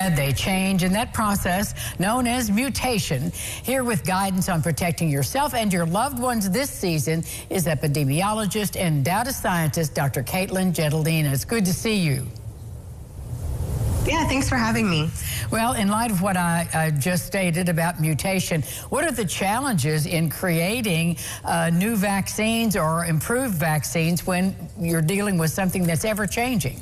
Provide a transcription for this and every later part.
They change in that process known as mutation. Here with guidance on protecting yourself and your loved ones this season is epidemiologist and data scientist Dr. Katelyn Jetelina. It's good to see you. Yeah, thanks for having me. Well, in light of what I uh, just stated about mutation, what are the challenges in creating uh, new vaccines or improved vaccines when you're dealing with something that's ever changing?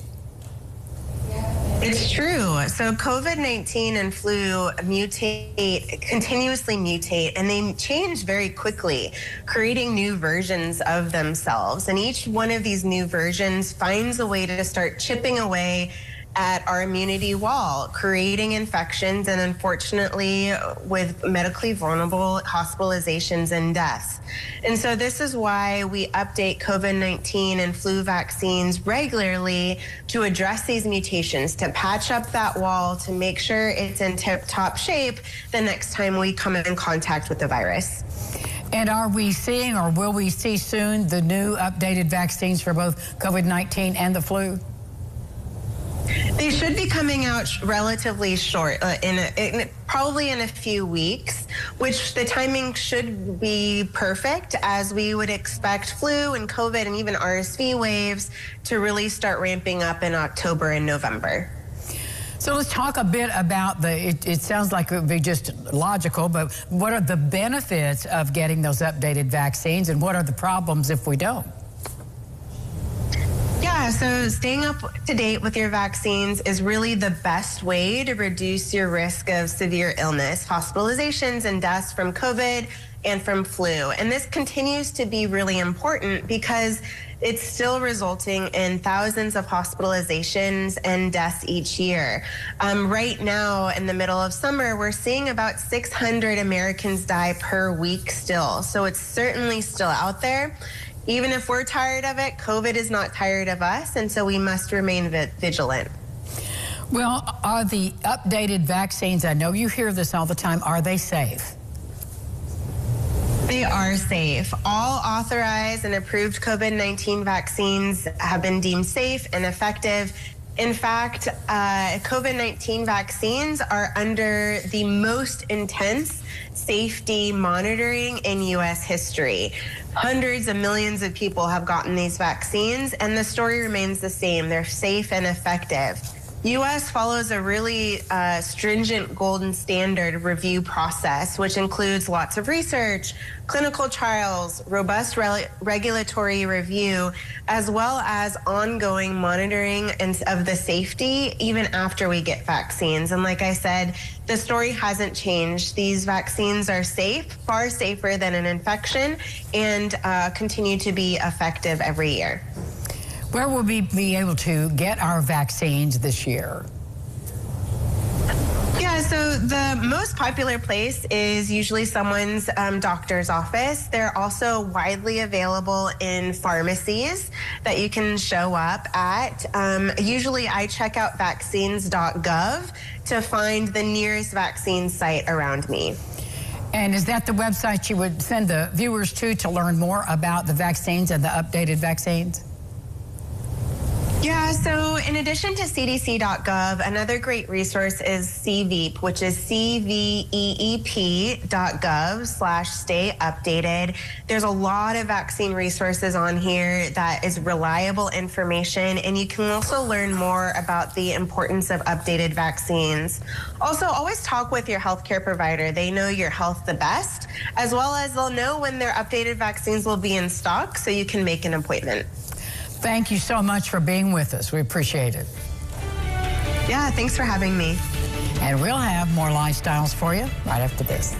It's true. So COVID 19 and flu mutate, continuously mutate, and they change very quickly, creating new versions of themselves. And each one of these new versions finds a way to start chipping away at our immunity wall, creating infections, and unfortunately, with medically vulnerable hospitalizations and deaths. And so, this is why we update COVID 19 and flu vaccines regularly to address these mutations, to patch up that wall, to make sure it's in tip top shape the next time we come in contact with the virus. And are we seeing or will we see soon the new updated vaccines for both COVID 19 and the flu? They should be coming out relatively short, uh, in, a, in, probably in a few weeks, which the timing should be perfect as we would expect flu and COVID and even RSV waves to really start ramping up in October and November. So let's talk a bit about the, it, it, sounds like it would be just logical, but what are the benefits of getting those updated vaccines and what are the problems if we don't? Yeah, so staying up to date with your vaccines is really the best way to reduce your risk of severe illness, hospitalizations, and deaths from COVID and from flu. And this continues to be really important because it's still resulting in thousands of hospitalizations and deaths each year. Um, right now, in the middle of summer, we're seeing about 600 Americans die per week still. So it's certainly still out there even if we're tired of it, COVID is not tired of us, and so we must remain vigilant. Well, are the updated vaccines, I know you hear this all the time, are they safe? They are safe. All authorized and approved COVID 19 vaccines have been deemed safe and effective. In fact, uh, COVID 19 vaccines are under the most intense safety monitoring in U.S. history. Hundreds of millions of people have gotten these vaccines, and the story remains the same. They're safe and effective. U.S. follows a really uh, stringent golden standard review process, which includes lots of research, clinical trials, robust re regulatory review, as well as ongoing monitoring and of the safety even after we get vaccines. And like I said, the story hasn't changed. These vaccines are safe, far safer than an infection, and uh, continue to be effective every year. Where will we be able to get our vaccines this year? Yeah, so the most popular place is usually someone's um, doctor's office. They're also widely available in pharmacies that you can show up at. Um, usually, I check out vaccines.gov to find the nearest vaccine site around me. And is that the website you would send the viewers to to learn more about the vaccines and the updated vaccines? Yeah, so in addition to cdc.gov, another great resource is CVEEP, which is cveep.gov slash stay updated. There's a lot of vaccine resources on here that is reliable information, and you can also learn more about the importance of updated vaccines. Also, always talk with your healthcare provider. They know your health the best, as well as they'll know when their updated vaccines will be in stock so you can make an appointment. Thank you so much for being with us. We appreciate it. Yeah, thanks for having me. And we'll have more lifestyles for you right after this.